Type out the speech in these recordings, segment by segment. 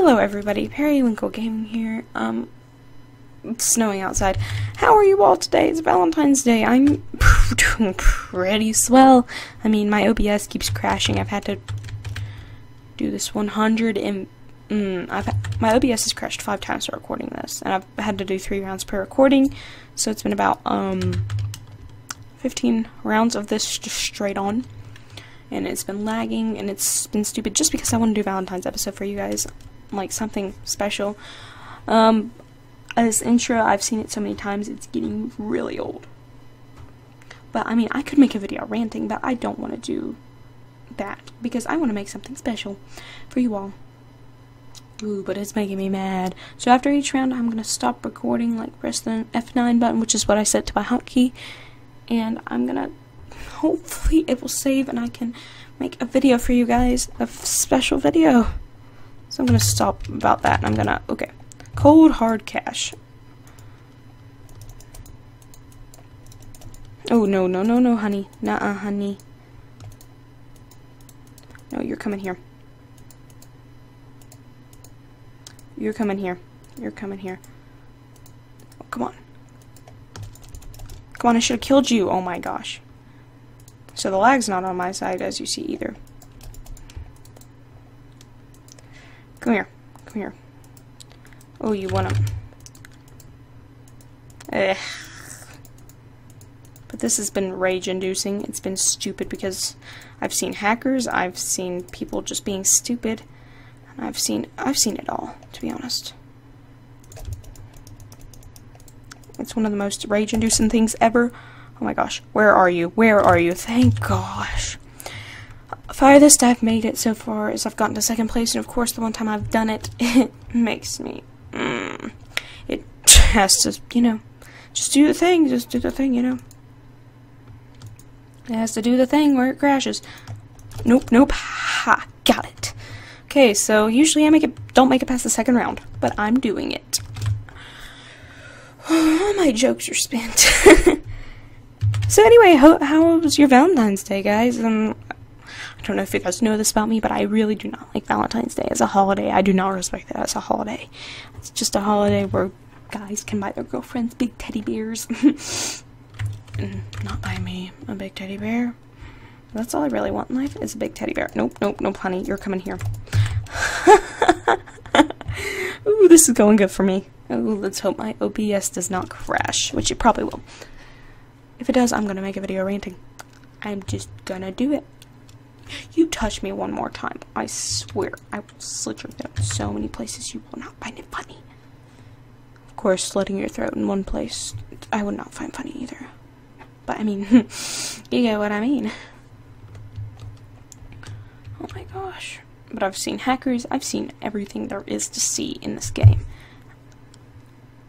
Hello everybody, Periwinkle Gaming here. Um, it's snowing outside. How are you all today? It's Valentine's Day. I'm doing pretty swell. I mean, my OBS keeps crashing. I've had to do this 100 and mm, I've my OBS has crashed five times for recording this, and I've had to do three rounds per recording. So it's been about um 15 rounds of this just straight on and it's been lagging and it's been stupid just because I want to do Valentine's episode for you guys like something special. Um, this intro, I've seen it so many times, it's getting really old. But I mean, I could make a video ranting, but I don't want to do that because I want to make something special for you all. Ooh, but it's making me mad. So after each round, I'm gonna stop recording, like press the F9 button, which is what I set to my hotkey, and I'm gonna hopefully it will save and I can make a video for you guys, a special video. So I'm gonna stop about that and I'm gonna, okay. Cold hard cash. Oh, no, no, no, no, honey. Nuh-uh, honey. No, you're coming here. You're coming here. You're coming here. Oh, come on. Come on, I should have killed you. Oh my gosh. So the lag's not on my side, as you see, either. Come here. Come here. Oh, you want him. Ugh. But this has been rage-inducing. It's been stupid because I've seen hackers, I've seen people just being stupid, and I've seen I've seen it all, to be honest. It's one of the most rage-inducing things ever. Oh my gosh, where are you? Where are you? Thank gosh. Farthest I've made it so far is I've gotten to second place, and of course, the one time I've done it, it makes me. Mm, it has to, you know, just do the thing, just do the thing, you know. It has to do the thing where it crashes. Nope, nope. Ha, got it. Okay, so usually I make it, don't make it past the second round, but I'm doing it. All my jokes are spent. so anyway, how, how was your Valentine's Day, guys? Um, I don't know if you guys know this about me, but I really do not like Valentine's Day as a holiday. I do not respect that as a holiday. It's just a holiday where guys can buy their girlfriends big teddy bears. not buy me a big teddy bear. That's all I really want in life is a big teddy bear. Nope, nope, nope, honey. You're coming here. Ooh, this is going good for me. Ooh, let's hope my OBS does not crash, which it probably will. If it does, I'm gonna make a video ranting. I'm just gonna do it. You touch me one more time, I swear I will slit your throat in so many places you will not find it funny. Of course, slitting your throat in one place, I would not find funny either. But I mean, you get what I mean. Oh my gosh. But I've seen hackers, I've seen everything there is to see in this game.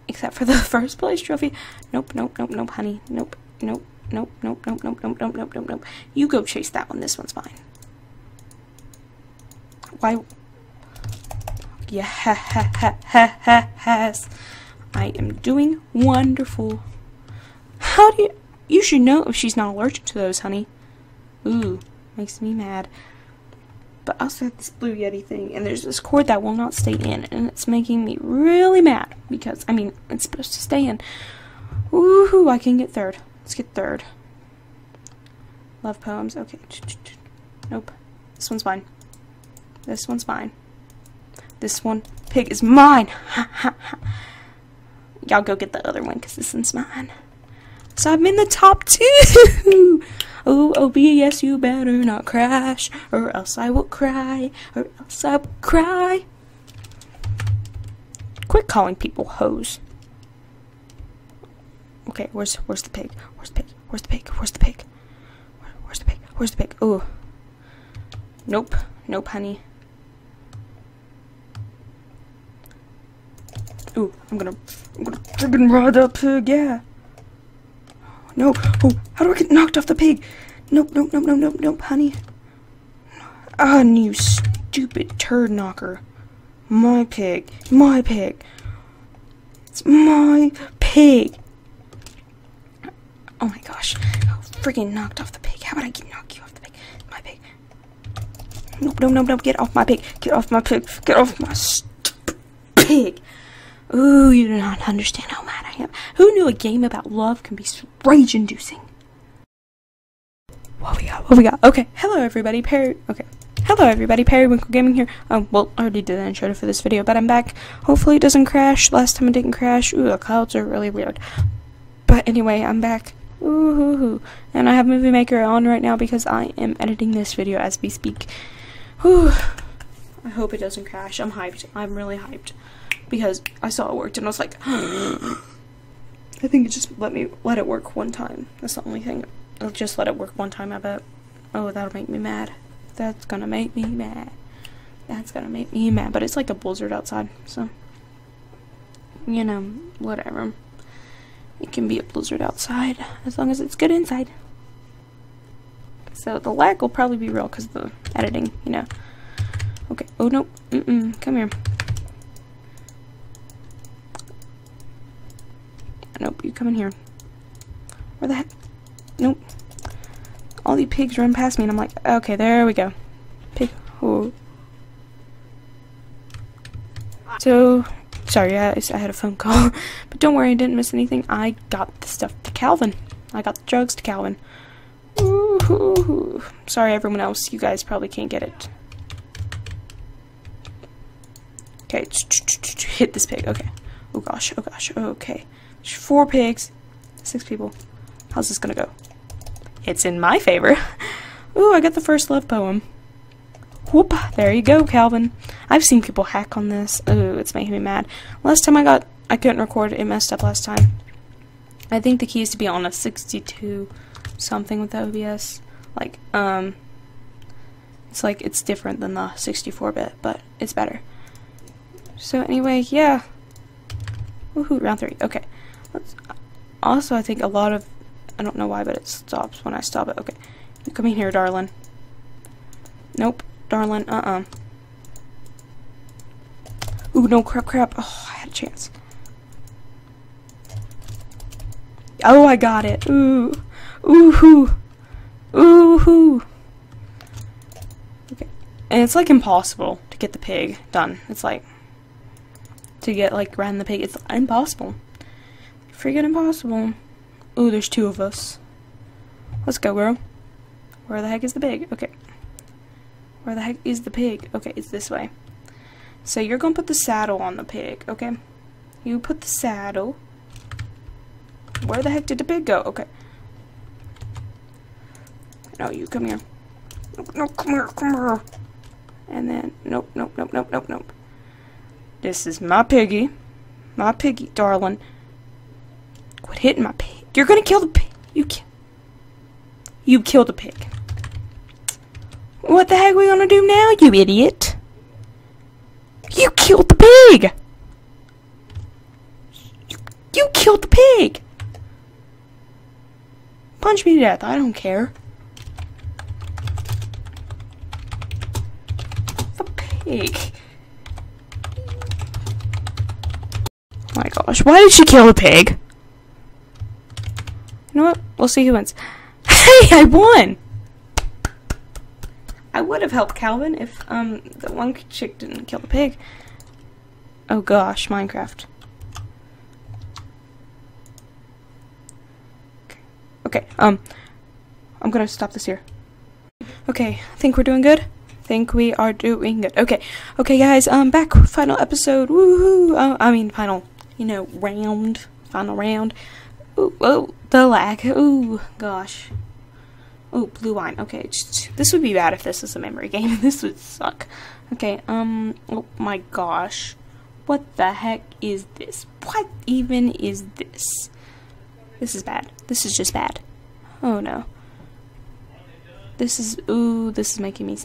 Except for the first place trophy. Nope, nope, nope, nope, honey. Nope, nope, nope, nope, nope, nope, nope, nope, nope, nope, nope. You go chase that one, this one's mine. Why? Yeah, ha, ha, ha, ha, ha, has. I am doing wonderful. How do you... You should know if she's not allergic to those, honey. Ooh, makes me mad. But I also have this Blue Yeti thing, and there's this cord that will not stay in, and it's making me really mad, because, I mean, it's supposed to stay in. Woohoo, I can get third. Let's get third. Love poems, okay. Nope. This one's mine. This one's mine. This one, pig, is mine! Y'all go get the other one, because this one's mine. So I'm in the top two! oh, OBS, you better not crash, or else I will cry, or else I will cry. Quit calling people hoes. Okay, where's where's the pig? Where's the pig? Where's the pig? Where's the pig? Where, where's the pig? Where's the pig? Ooh. Nope. Nope, honey. Ooh, I'm gonna, I'm gonna friggin' ride that pig, yeah. No, oh, how do I get knocked off the pig? Nope, nope, nope, nope, nope, nope, honey. Ah, you stupid turd knocker. My pig, my pig. It's my pig. Oh my gosh, oh, friggin' knocked off the pig. How would I get knock you off the pig? My pig. Nope, nope, nope, nope, get off my pig. Get off my pig. Get off my pig. Ooh, you do not understand how mad I am. Who knew a game about love can be rage inducing? What we got? What we got? Okay, hello everybody, Perry. Okay, hello everybody, Periwinkle Gaming here. Um, well, I already did an intro for this video, but I'm back. Hopefully it doesn't crash. Last time it didn't crash. Ooh, the clouds are really weird. But anyway, I'm back. Ooh, hoo, hoo. and I have Movie Maker on right now because I am editing this video as we speak. Whew. I hope it doesn't crash. I'm hyped. I'm really hyped because I saw it worked and I was like, I think it just let me let it work one time. That's the only thing. I'll just let it work one time. I bet. Oh, that'll make me mad. That's gonna make me mad. That's gonna make me mad. But it's like a blizzard outside, so you know, whatever. It can be a blizzard outside as long as it's good inside. So the lag will probably be real because of the editing, you know. Okay. Oh no. Mm mm. Come here. Nope, you come in here. Where the heck? Nope. All these pigs run past me and I'm like, okay, there we go. Pig. Oh. So, sorry, I, I had a phone call. but don't worry, I didn't miss anything. I got the stuff to Calvin. I got the drugs to Calvin. Ooh, sorry, everyone else. You guys probably can't get it. Okay, hit this pig. Okay. Oh gosh, oh gosh, okay. Four pigs, six people. How's this gonna go? It's in my favor. Ooh, I got the first love poem. Whoop, there you go, Calvin. I've seen people hack on this. Ooh, it's making me mad. Last time I got, I couldn't record, it messed up last time. I think the key is to be on a 62 something with OBS. Like, um, it's like, it's different than the 64-bit, but it's better. So anyway, yeah. Woohoo, round three. Okay. Also, I think a lot of, I don't know why, but it stops when I stop it. Okay. You come in here, darling. Nope, darling, uh-uh. Ooh, no, crap, crap. Oh, I had a chance. Oh, I got it. Ooh. Ooh-hoo. Ooh-hoo. Okay. And it's like impossible to get the pig done. It's like to get like ran the pig. It's impossible. Freaking impossible. Ooh, there's two of us. Let's go, girl. Where the heck is the pig? Okay. Where the heck is the pig? Okay, it's this way. So you're gonna put the saddle on the pig, okay? You put the saddle. Where the heck did the pig go? Okay. No, you come here. No, no, come here, come here. And then, nope, nope, nope, nope, nope, nope. This is my piggy. My piggy, darling. Hitting my pig. You're gonna kill the pig. You ki You killed the pig. What the heck are we gonna do now, you idiot? You killed the pig! You, you killed the pig! Punch me to death, I don't care. The pig. Oh my gosh, why did she kill the pig? Know what? We'll see who wins. Hey, I won! I would have helped Calvin if um the one chick didn't kill the pig. Oh gosh, Minecraft. Okay, okay um, I'm gonna stop this here. Okay, I think we're doing good. Think we are doing good. Okay, okay, guys. Um, back final episode. Woohoo! Uh, I mean, final. You know, round. Final round. Ooh, oh, the lag. Ooh, gosh. Oh, blue wine. Okay, this would be bad if this was a memory game. this would suck. Okay, um, oh my gosh. What the heck is this? What even is this? This is bad. This is just bad. Oh no. This is, ooh, this is making me,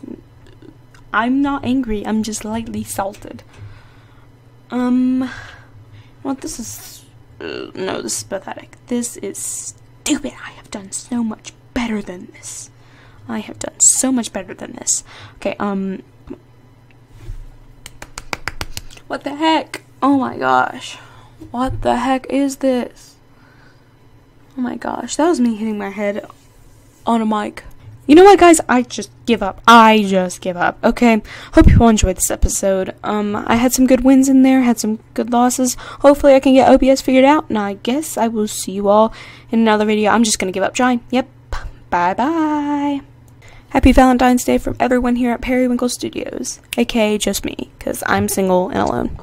I'm not angry, I'm just lightly salted. Um, what, this is uh, no, this is pathetic. This is stupid. I have done so much better than this. I have done so much better than this. Okay, um. What the heck? Oh my gosh. What the heck is this? Oh my gosh, that was me hitting my head on a mic You know what, guys? I just give up. I just give up. Okay. Hope you all enjoyed this episode. Um, I had some good wins in there, had some good losses. Hopefully, I can get OBS figured out, and I guess I will see you all in another video. I'm just gonna give up trying. Yep. Bye bye. Happy Valentine's Day from everyone here at Periwinkle Studios, aka just me, because I'm single and alone.